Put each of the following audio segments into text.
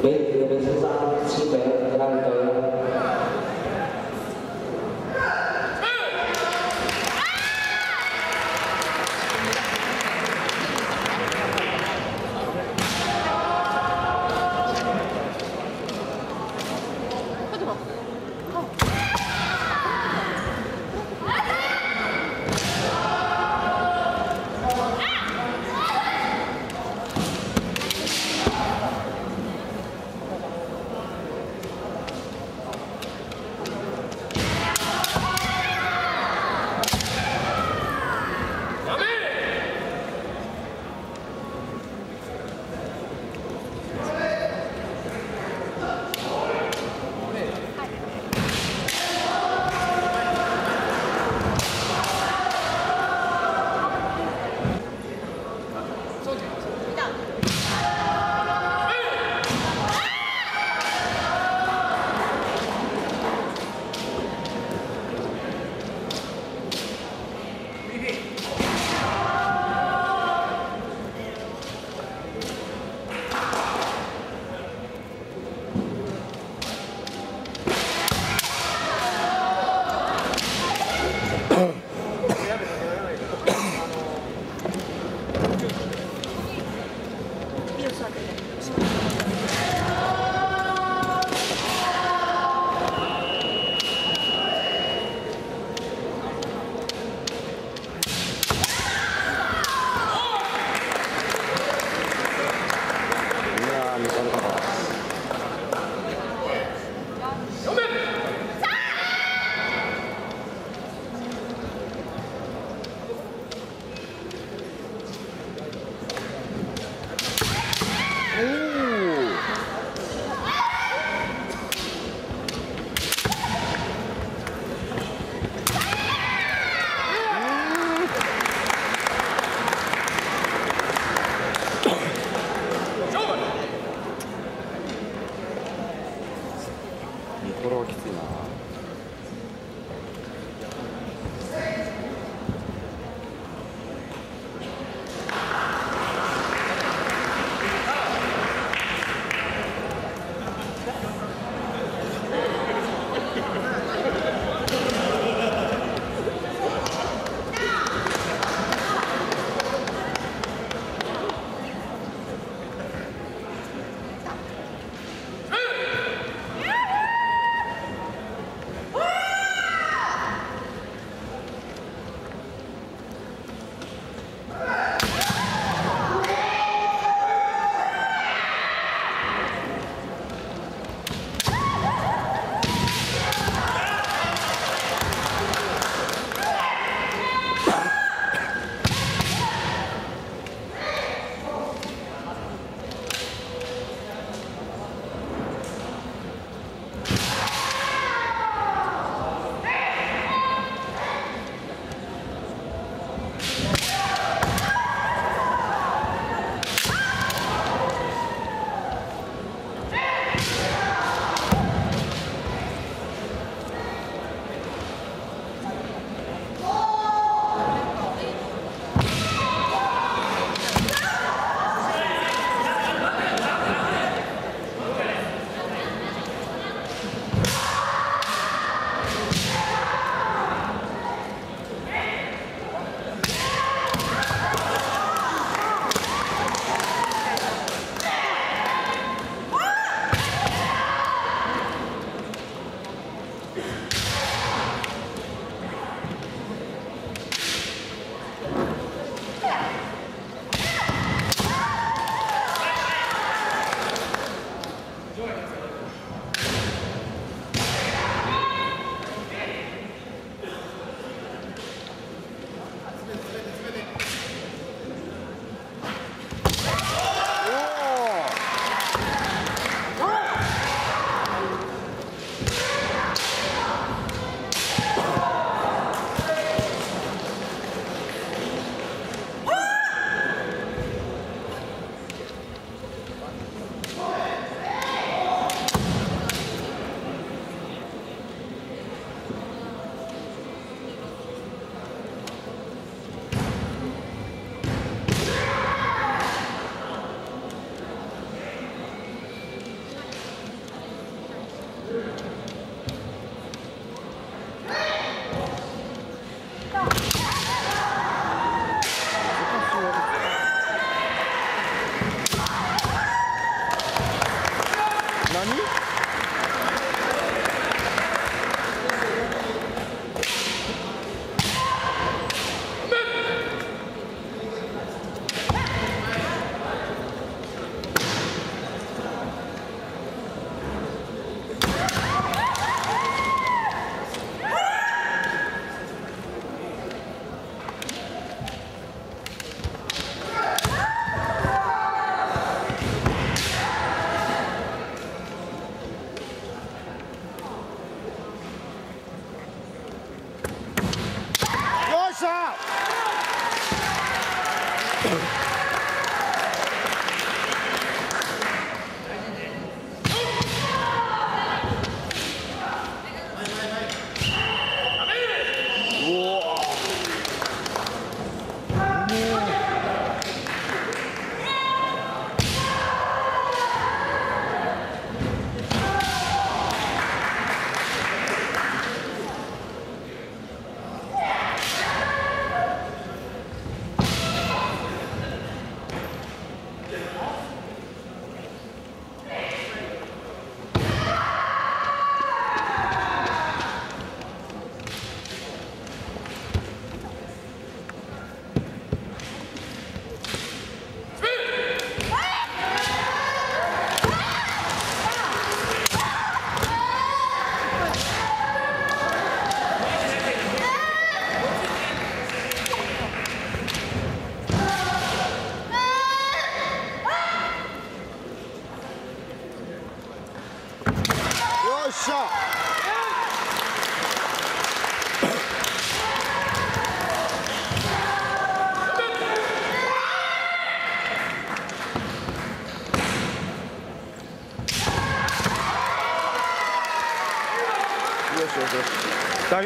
baik tidak baik sesaat sih terang bayar 就是。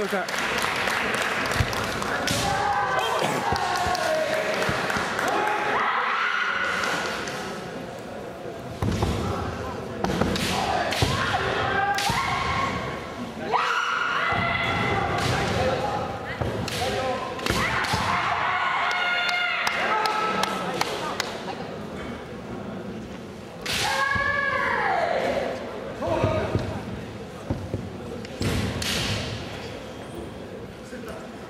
ございました。Good luck.